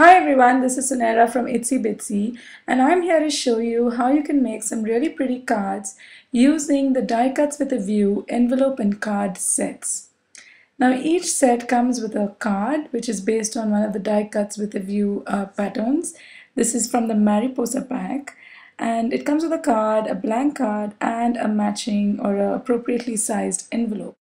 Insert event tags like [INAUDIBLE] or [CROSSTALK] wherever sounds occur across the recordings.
Hi everyone, this is Sunera from Itsy Bitsy and I'm here to show you how you can make some really pretty cards using the die cuts with a view envelope and card sets. Now each set comes with a card which is based on one of the die cuts with a view uh, patterns. This is from the Mariposa pack and it comes with a card, a blank card and a matching or appropriately sized envelope.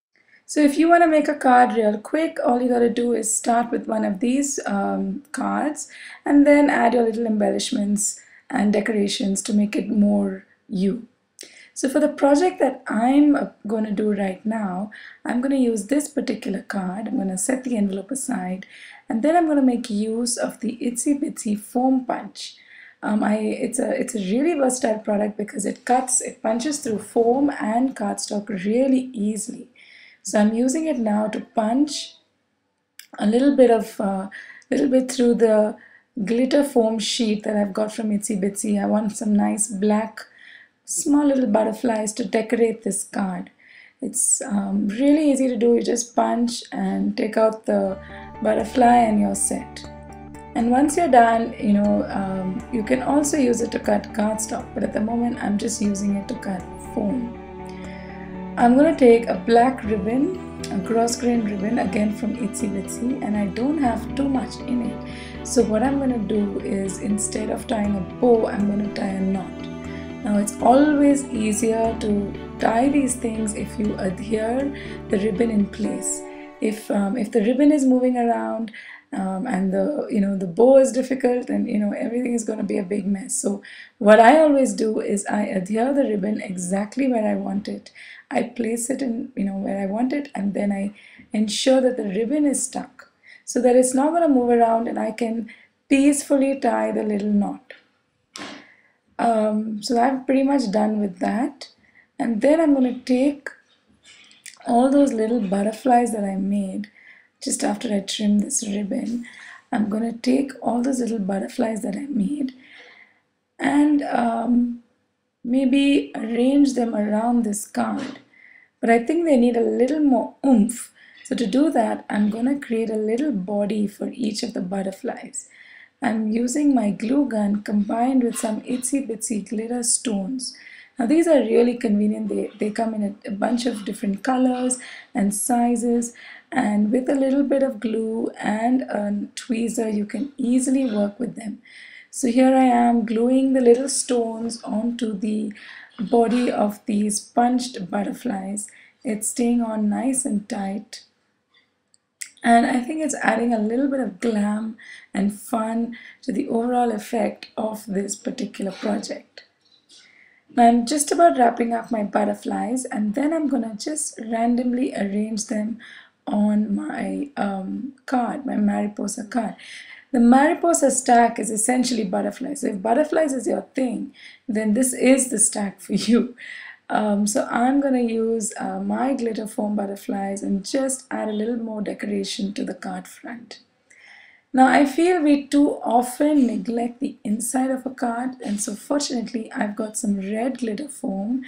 So if you want to make a card real quick, all you got to do is start with one of these um, cards and then add your little embellishments and decorations to make it more you. So for the project that I'm going to do right now, I'm going to use this particular card. I'm going to set the envelope aside and then I'm going to make use of the Itsy Bitsy foam punch. Um, I, it's, a, it's a really versatile product because it cuts, it punches through foam and cardstock really easily. So I'm using it now to punch a little bit of uh, little bit through the glitter foam sheet that I've got from Itsy Bitsy. I want some nice black small little butterflies to decorate this card. It's um, really easy to do. You just punch and take out the butterfly and you're set. And once you're done, you know, um, you can also use it to cut cardstock, but at the moment I'm just using it to cut foam. I'm going to take a black ribbon, a cross grain ribbon again from Itsy Bitsy and I don't have too much in it. So what I'm going to do is instead of tying a bow, I'm going to tie a knot. Now it's always easier to tie these things if you adhere the ribbon in place. If, um, if the ribbon is moving around um, and the you know the bow is difficult and you know everything is going to be a big mess. So what I always do is I adhere the ribbon exactly where I want it. I place it in you know where I want it and then I ensure that the ribbon is stuck so that it's not going to move around and I can peacefully tie the little knot. Um, so I'm pretty much done with that. And then I'm going to take all those little butterflies that I made just after I trim this ribbon I'm to take all those little butterflies that I made and um, maybe arrange them around this card. But I think they need a little more oomph. So to do that I'm to create a little body for each of the butterflies. I'm using my glue gun combined with some itsy bitsy glitter stones. Now these are really convenient. They, they come in a, a bunch of different colors and sizes and with a little bit of glue and a tweezer you can easily work with them. So here I am gluing the little stones onto the body of these punched butterflies. It's staying on nice and tight. And I think it's adding a little bit of glam and fun to the overall effect of this particular project. Now I'm just about wrapping up my butterflies and then I'm gonna just randomly arrange them on my um, card, my Mariposa card. The Mariposa stack is essentially butterflies. So if butterflies is your thing, then this is the stack for [LAUGHS] you. Um, so I'm going to use uh, my glitter foam butterflies and just add a little more decoration to the card front. Now I feel we too often neglect the inside of a card and so fortunately I've got some red glitter foam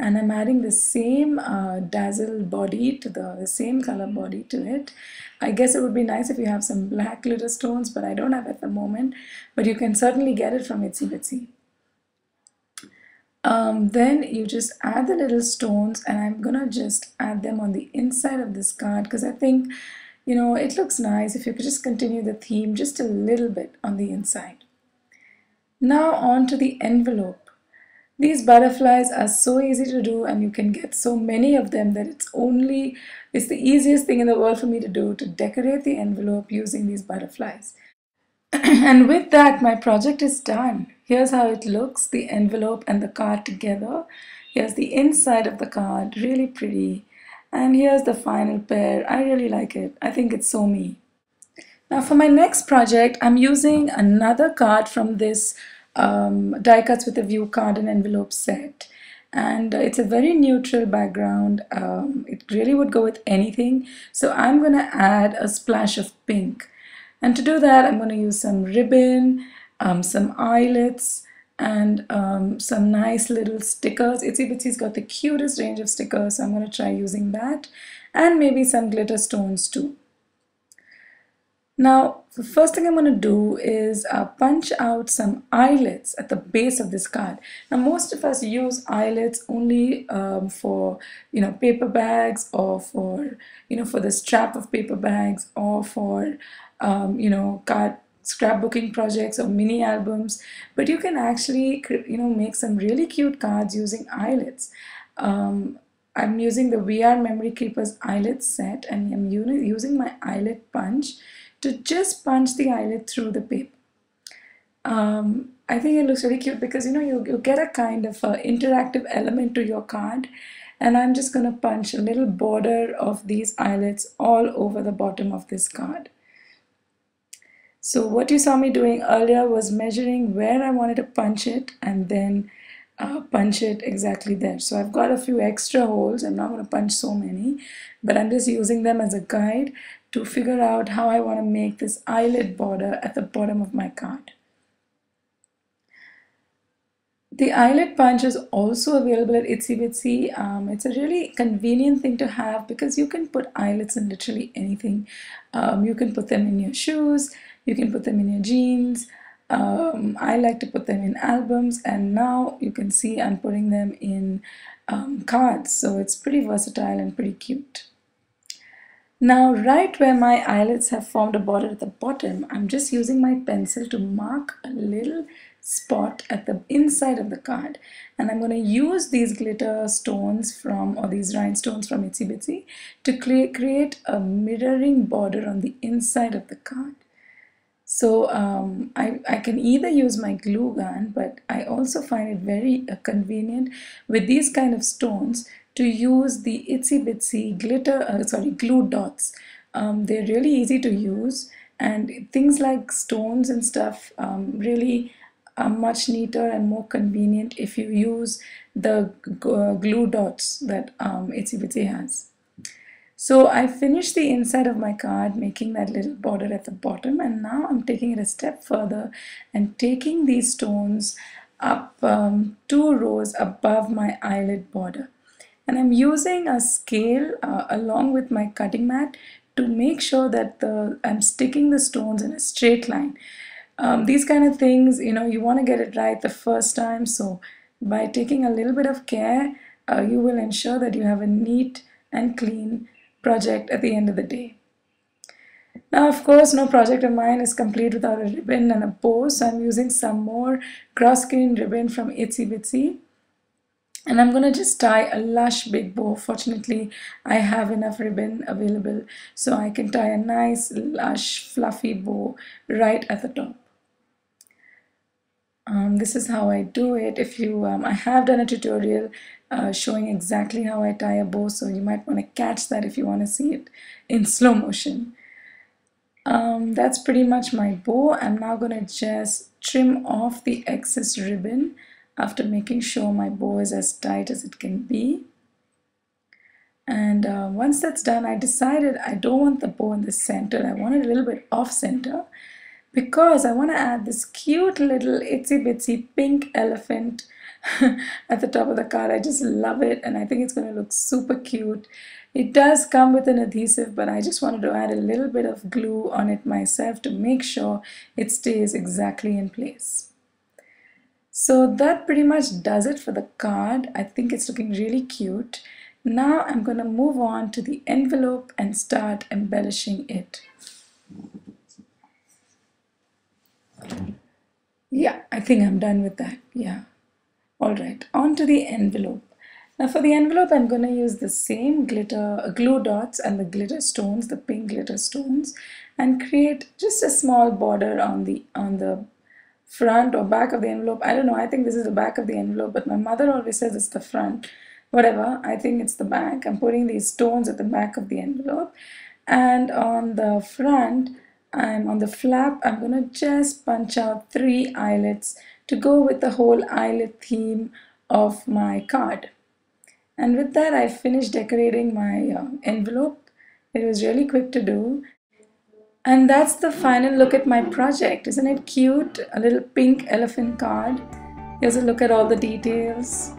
and I'm adding the same uh, dazzle body to the, the same color body to it. I guess it would be nice if you have some black glitter stones but I don't have at the moment but you can certainly get it from Itsy Bitsy. Um, then you just add the little stones and I'm gonna just add them on the inside of this card because I think you know it looks nice if you could just continue the theme just a little bit on the inside. Now on to the envelope. These butterflies are so easy to do and you can get so many of them that it's only, it's the easiest thing in the world for me to do to decorate the envelope using these butterflies. [CLEARS THROAT] and with that, my project is done. Here's how it looks, the envelope and the card together. Here's the inside of the card, really pretty. And here's the final pair. I really like it. I think it's so me. Now for my next project, I'm using another card from this um, die cuts with a view card and envelope set. And uh, it's a very neutral background. Um, it really would go with anything. So I'm gonna add a splash of pink. And to do that I'm gonna use some ribbon um, some eyelets and um, some nice little stickers. Itsy Bitsy's got the cutest range of stickers so I'm gonna try using that. And maybe some glitter stones too Now, the first thing I'm going to do is uh, punch out some eyelets at the base of this card. Now, most of us use eyelets only um, for, you know, paper bags or for, you know, for the strap of paper bags or for, um, you know, card scrapbooking projects or mini albums. But you can actually, you know, make some really cute cards using eyelets. Um, I'm using the We R Memory Keepers eyelet set and I'm using my eyelet punch to just punch the eyelet through the paper. Um, I think it looks really cute because you know you, you get a kind of a interactive element to your card and I'm just going to punch a little border of these eyelets all over the bottom of this card. So what you saw me doing earlier was measuring where I wanted to punch it and then uh, punch it exactly there. So I've got a few extra holes. I'm not going to punch so many, but I'm just using them as a guide to figure out how I want to make this eyelet border at the bottom of my card. The eyelet punch is also available at Itsy Bitsy. Um, it's a really convenient thing to have because you can put eyelets in literally anything. Um, you can put them in your shoes, you can put them in your jeans. Um, I like to put them in albums and now you can see I'm putting them in um, cards. So it's pretty versatile and pretty cute. Now right where my eyelets have formed a border at the bottom, I'm just using my pencil to mark a little spot at the inside of the card and I'm going to use these glitter stones from or these rhinestones from Itsy Bitsy to create a mirroring border on the inside of the card. So um, I, I can either use my glue gun but I also find it very uh, convenient with these kind of stones to use the itsy bitsy glitter, uh, sorry, glue dots. Um, they're really easy to use and things like stones and stuff um, really are much neater and more convenient if you use the uh, glue dots that um, Itsy Bitsy has. So I finished the inside of my card making that little border at the bottom and now I'm taking it a step further and taking these stones up um, two rows above my eyelet border and I'm using a scale uh, along with my cutting mat to make sure that the I'm sticking the stones in a straight line. Um, these kind of things, you know, you want to get it right the first time. So by taking a little bit of care, uh, you will ensure that you have a neat and clean project at the end of the day. Now, of course, no project of mine is complete without a ribbon and a bow, so I'm using some more cross grain ribbon from Itsy Bitsy and I'm gonna just tie a lush big bow. Fortunately I have enough ribbon available so I can tie a nice lush fluffy bow right at the top. Um, this is how I do it. If you um, I have done a tutorial uh, showing exactly how I tie a bow so you might want to catch that if you want to see it in slow motion. Um, that's pretty much my bow. I'm now gonna just trim off the excess ribbon after making sure my bow is as tight as it can be. And uh, once that's done, I decided I don't want the bow in the center. I want it a little bit off center because I want to add this cute little itsy bitsy pink elephant [LAUGHS] at the top of the card. I just love it and I think it's going to look super cute. It does come with an adhesive, but I just wanted to add a little bit of glue on it myself to make sure it stays exactly in place. So that pretty much does it for the card. I think it's looking really cute. Now I'm going to move on to the envelope and start embellishing it. Yeah, I think I'm done with that. Yeah. All right, on to the envelope. Now for the envelope, I'm going to use the same glitter, uh, glue dots and the glitter stones, the pink glitter stones, and create just a small border on the on the front or back of the envelope. I don't know. I think this is the back of the envelope, but my mother always says it's the front. Whatever. I think it's the back. I'm putting these stones at the back of the envelope. And on the front, I'm on the flap. I'm going to just punch out three eyelets to go with the whole eyelet theme of my card. And with that, I finished decorating my uh, envelope. It was really quick to do. And that's the final look at my project. Isn't it cute? A little pink elephant card. Here's a look at all the details.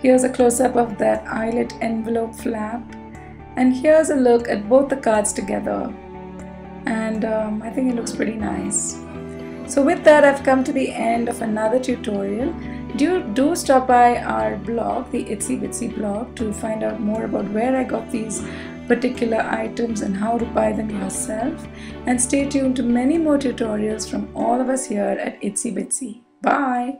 Here's a close-up of that eyelet envelope flap. And here's a look at both the cards together. and um, I think it looks pretty nice. So with that I've come to the end of another tutorial. Do, do stop by our blog, the Itsy Bitsy blog to find out more about where I got these particular items and how to buy them yourself. And stay tuned to many more tutorials from all of us here at Itsy Bitsy. Bye!